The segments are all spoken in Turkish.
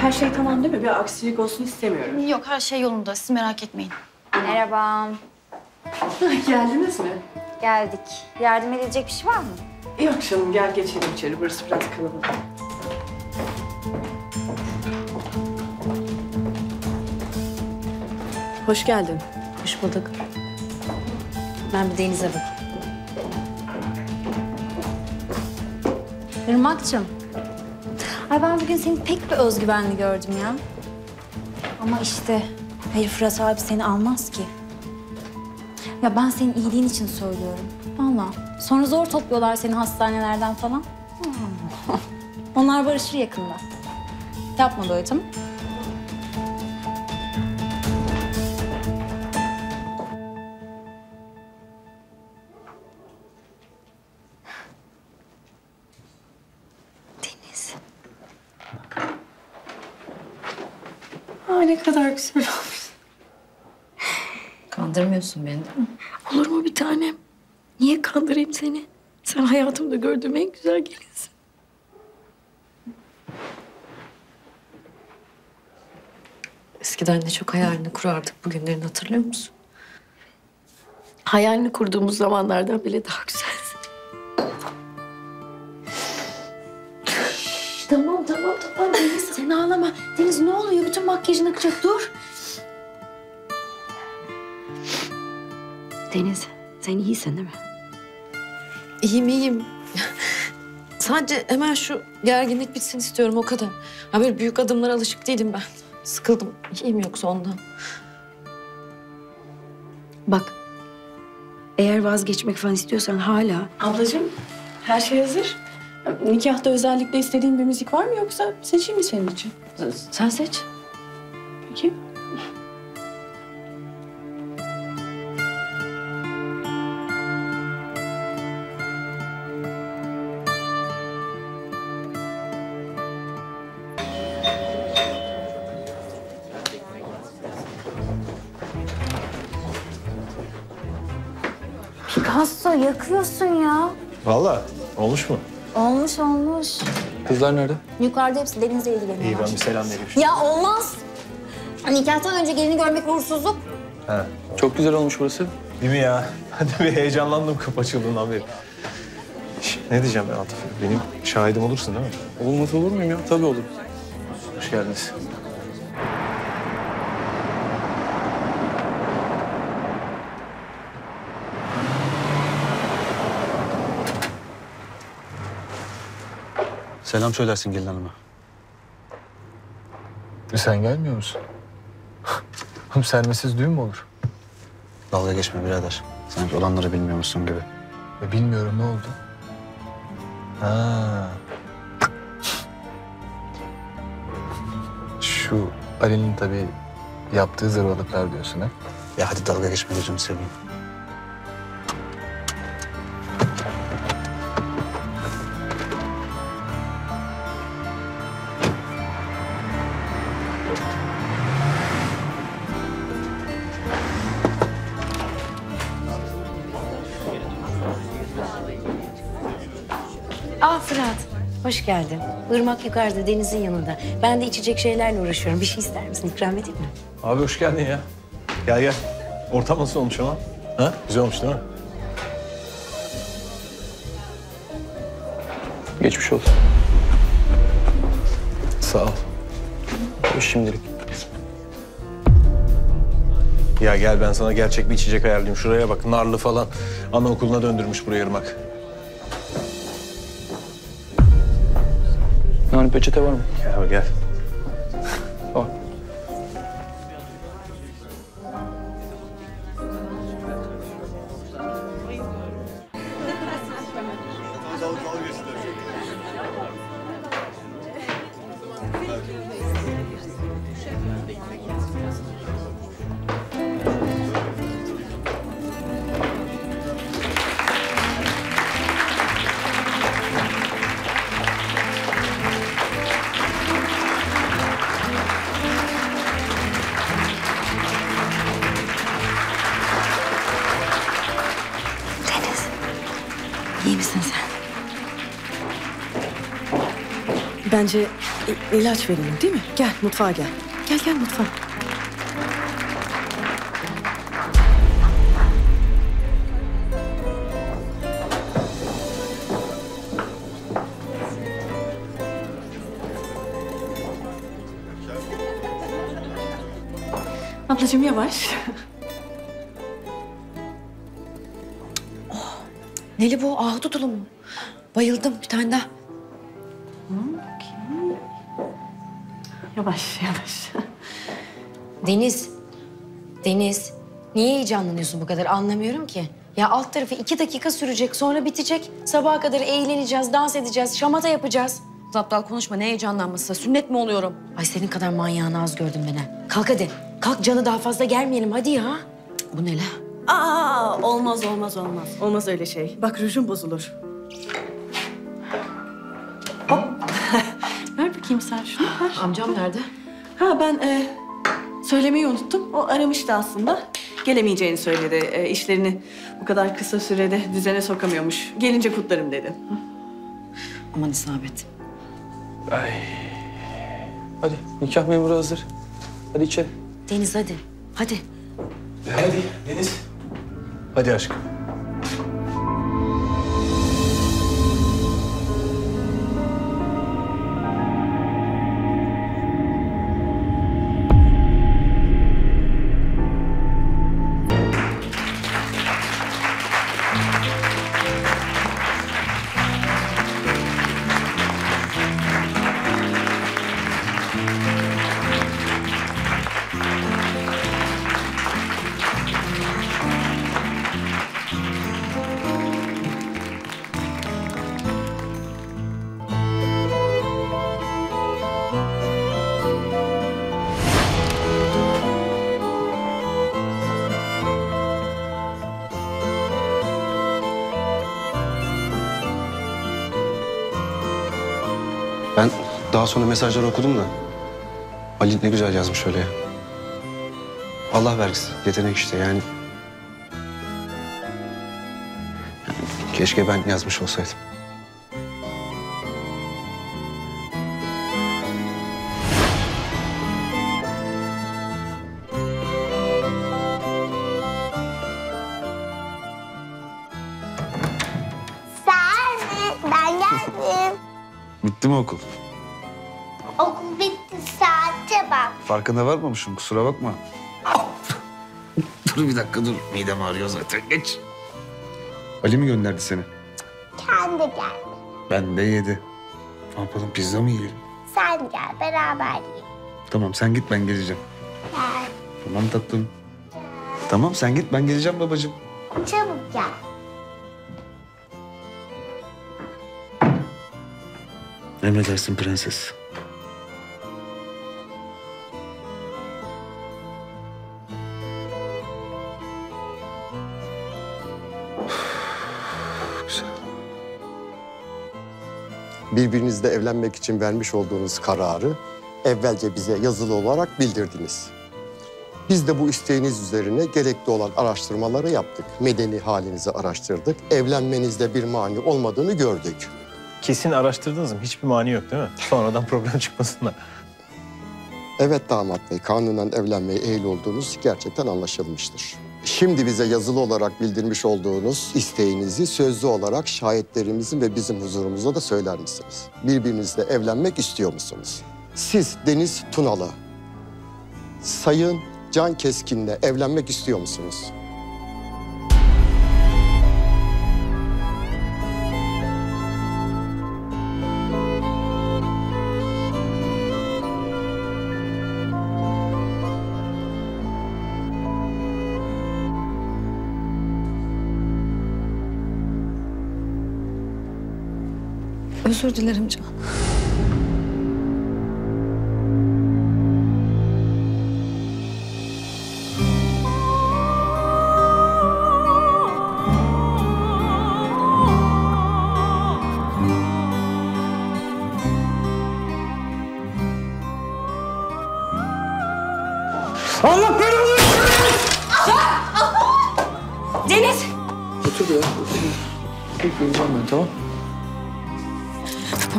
Her şey tamam değil mi? Bir aksilik olsun istemiyorum. Yok her şey yolunda siz merak etmeyin. Merhaba. Geldiniz mi? Geldik. Yardım edilecek bir şey var mı? Yok canım gel geçelim içeri. Burası biraz kalabalık. Hoş geldin. Hoş bulduk. Ben bir Deniz'e bak. Irmak'cığım. Ay ben bugün seni pek bir özgüvenli gördüm ya. Ama işte hayır Fırat abi seni almaz ki. Ya ben senin iyiliğin için söylüyorum. Vallahi. Sonra zor topluyorlar seni hastanelerden falan. Onlar barışır yakında. Yapma böyle tamam Aa ne kadar güzel olmuş. Kandırmıyorsun beni değil mi? Olur mu bir tanem? Niye kandırayım seni? Sen hayatımda gördüğüm en güzel gelinsin. Eskiden ne çok hayalini kurardık bugünlerini hatırlıyor musun? Hayalini kurduğumuz zamanlardan bile daha güzelsin. Deniz ne oluyor? Bütün makyajın akacak dur. Deniz, sen iyisin değil mi? İyiyim iyiyim. Sadece hemen şu gerginlik bitsin istiyorum o kadar. Ha böyle büyük adımlara alışık değilim ben. Sıkıldım. İyiyim yoksa ondan. Bak, eğer vazgeçmek falan istiyorsan hala... Ablacığım her şey hazır. Nikahta özellikle istediğin bir müzik var mı yoksa seçeyim mi senin için? Sen seç. Peki. Picasso yakıyorsun ya. Vallahi olmuş mu? Olmuş olmuş. Kızlar nerede? Yukarıda hepsi Deniz'le ilgileniyorlar. İyi ben bir selam vereyim. Ya olmaz. Nikahtan önce gelini görmek uğursuzluk. Ha. Çok güzel olmuş burası. Değil mi ya? Hadi bir heyecanlandım kapı açıldığından beri. Şş, ne diyeceğim ben Atıf? Benim şahidim olursun değil mi? Olmaz olur muyum ya? Tabii olur. Hoş geldiniz. Selam söylersin gelin hanıma. E sen gelmiyor musun? Oğlum sermesiz düğün mü olur? Dalga geçme birader. Sanki olanları bilmiyormuşsun gibi. E bilmiyorum ne oldu? Ha. Şu Ali'nin tabii yaptığı zırvalıklar diyorsun ha? Ya hadi dalga geçme gözünü seveyim. Geldin. Irmak yukarıda denizin yanında. Ben de içecek şeylerle uğraşıyorum. Bir şey ister misin? İkram edeyim mi? Abi hoş geldin ya. Gel gel. Ortam nasıl olmuş ama? Ha? Güzel olmuş değil mi? Geçmiş olsun. Sağ ol. Şimdilik. Ya gel ben sana gerçek bir içecek ayarlayayım. Şuraya bak narlı falan. Anaokuluna döndürmüş buraya Irmak. Yani peçete var mı? Gel gel. Al. Bence ilaç verelim değil mi? Gel mutfağa gel. Gel gel mutfağa. Ablacığım yavaş. Neli bu? Ahududulu mu? Bayıldım bir tane daha. Yavaş yavaş. Deniz. Deniz. Niye heyecanlanıyorsun bu kadar anlamıyorum ki. Ya alt tarafı iki dakika sürecek sonra bitecek. Sabaha kadar eğleneceğiz, dans edeceğiz, şamata yapacağız. Aptal konuşma ne heyecanlanması. Sünnet mi oluyorum? Ay senin kadar manyağını az gördüm ben ha. Kalk hadi. Kalk canı daha fazla gelmeyelim hadi ya. Cık, Bu ne la? Aa, olmaz olmaz olmaz. Olmaz öyle şey. Bak rujun bozulur. Bakayım sen şunu. Ver. Amcam nerede? Ha ben e, söylemeyi unuttum. O aramıştı aslında. Gelemeyeceğini söyledi. E, işlerini bu kadar kısa sürede düzene sokamıyormuş. Gelince kutlarım dedi. Aman isabet. Hadi nikah memuru hazır. Hadi içeri. Deniz hadi. Hadi. Hadi Deniz. Hadi aşkım. Ben daha sonra mesajları okudum da. Ali ne güzel yazmış öyle ya. Allah vergisi. Yetenek işte yani. Yani Keşke ben yazmış olsaydım. Bitti mi okul? Okul bitti saate bak. Farkına varmamışım kusura bakma. dur bir dakika dur. Midem ağrıyor zaten geç. Ali mi gönderdi seni? Kendi gel. Ben de yedi. Ne yapalım pizza mı yiyelim? Sen gel beraber yiyelim. Tamam sen git ben geleceğim. Gel. Tamam tatlım. Tamam sen git ben geleceğim babacığım. Çabuk gel. Emredersin prenses. Birbirinizle evlenmek için vermiş olduğunuz kararı evvelce bize yazılı olarak bildirdiniz. Biz de bu isteğiniz üzerine gerekli olan araştırmaları yaptık. Medeni halinizi araştırdık. Evlenmenizde bir mani olmadığını gördük. Kesin araştırdınız mı? Hiçbir mani yok değil mi? Sonradan problem çıkmasın da. Evet damat bey, kanunen evlenmeye eğil olduğunuz gerçekten anlaşılmıştır. Şimdi bize yazılı olarak bildirmiş olduğunuz isteğinizi sözlü olarak şahitlerimizin ve bizim huzurumuzda da söyler misiniz? Birbirinizle evlenmek istiyor musunuz? Siz Deniz Tunalı, Sayın Can Keskin'le evlenmek istiyor musunuz? Özür dilerim Can.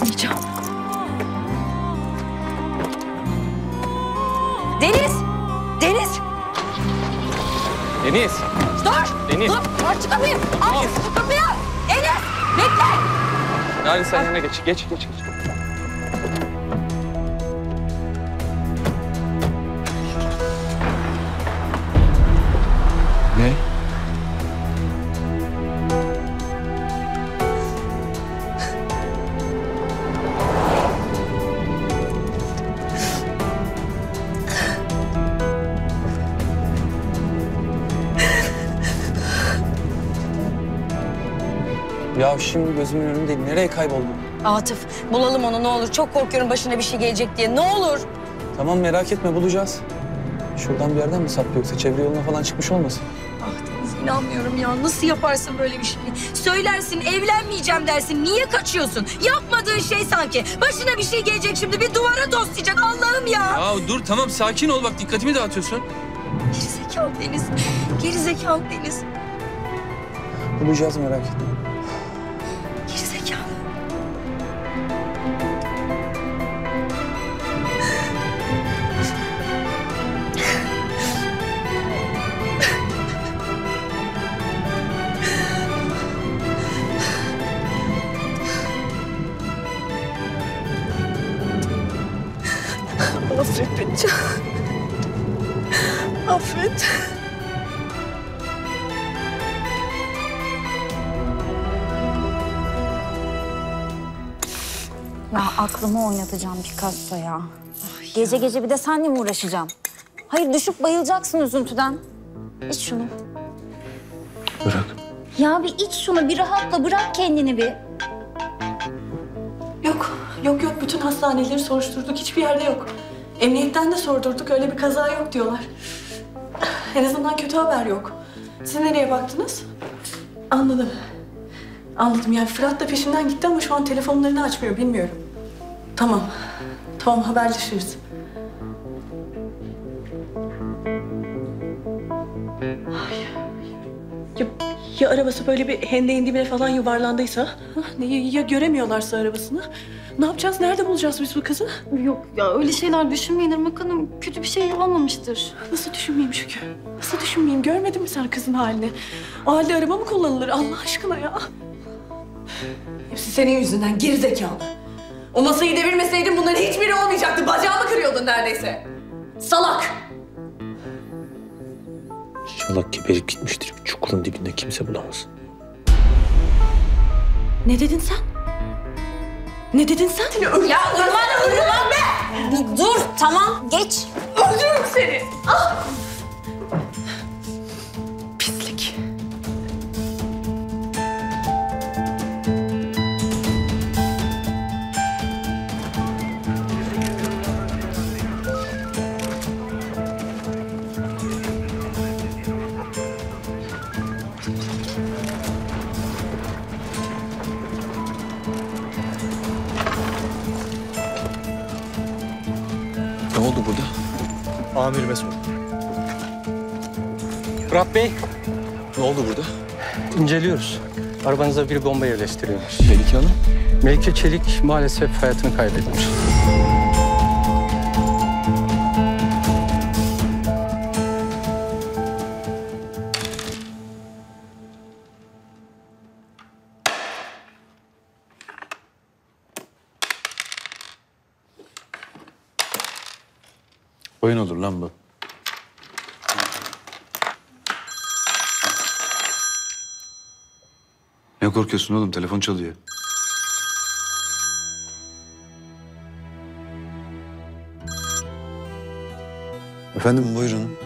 Anlayacağım. Deniz! Deniz! Deniz! Dur! Deniz! Dur! Aç şu kapıyı! Aç kapıyı! Deniz! Bekle! Yani sen Ay. yana geç, geç, geç, geç. Ya şimdi gözümün önünde nereye kayboldu? Atıf bulalım onu ne olur. Çok korkuyorum başına bir şey gelecek diye. Ne olur. Tamam merak etme bulacağız. Şuradan bir yerden mi saptı yoksa çevre yoluna falan çıkmış olmasın? Ah Deniz inanmıyorum ya. Nasıl yaparsın böyle bir şeyi? Söylersin evlenmeyeceğim dersin. Niye kaçıyorsun? Yapmadığın şey sanki. Başına bir şey gelecek şimdi. Bir duvara dostlayacak Allah'ım ya. Ya dur tamam sakin ol bak dikkatimi dağıtıyorsun. Gerizekalı Deniz. Gerizekalı Deniz. Bulacağız merak etme. Affet beni canım. Affet. Ya aklımı oynatacağım Picasso ya. Gece gece bir de seninle mi uğraşacağım? Hayır düşüp bayılacaksın üzüntüden. İç şunu. Bırak. Ya bir iç şunu bir rahatla bırak kendini bir. Yok, yok yok. Bütün hastaneleri soruşturduk. Hiçbir yerde yok. Emniyetten de sordurduk. Öyle bir kaza yok diyorlar. En azından kötü haber yok. Siz nereye baktınız? Anladım. Anladım. Yani Fırat da peşinden gitti ama şu an telefonlarını açmıyor. Bilmiyorum. Tamam. Tamam haberleşiriz. Ay. Ya, ya arabası böyle bir hendeğin dibine falan yuvarlandıysa? Ha, ne- Ya göremiyorlarsa arabasını? Ne yapacağız? Nerede bulacağız biz bu kızı? Yok ya öyle şeyler düşünmeyin Irmak Hanım. Kötü bir şey olmamıştır. Nasıl düşünmeyeyim Şükrü? Nasıl düşünmeyeyim? Görmedin mi sen kızın halini? O halde araba mı kullanılır Allah aşkına ya? Hepsi senin yüzünden gerizekalı. O masayı devirmeseydin bunların hiçbiri olmayacaktı. Bacağımı kırıyordun neredeyse. Salak! İnşallah geberip gitmiştir. Çukurun dibinde kimse bulamaz. Ne dedin sen? Ne dedin sen? Seni öldürürüm. Ya Irmak, Irmak be! Bir dur tamam geç. Öldürürüm seni. Ah! Amirime sor. Fırat Bey, Ne oldu burada? inceliyoruz. Arabanıza bir bomba yerleştirilmiş. Melike Hanım. Melike Çelik maalesef hayatını kaybetmiş. Oyun olur lan bu. Ne korkuyorsun oğlum? Telefon çalıyor. Efendim buyurun.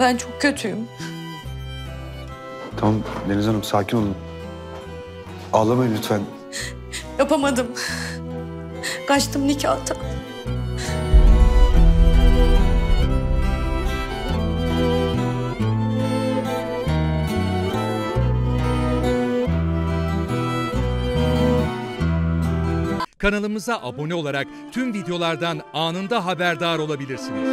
Ben çok kötüyüm. Tamam Deniz Hanım sakin olun. Ağlamayın lütfen. Yapamadım. Kaçtım nikahta. Kanalımıza abone olarak tüm videolardan anında haberdar olabilirsiniz.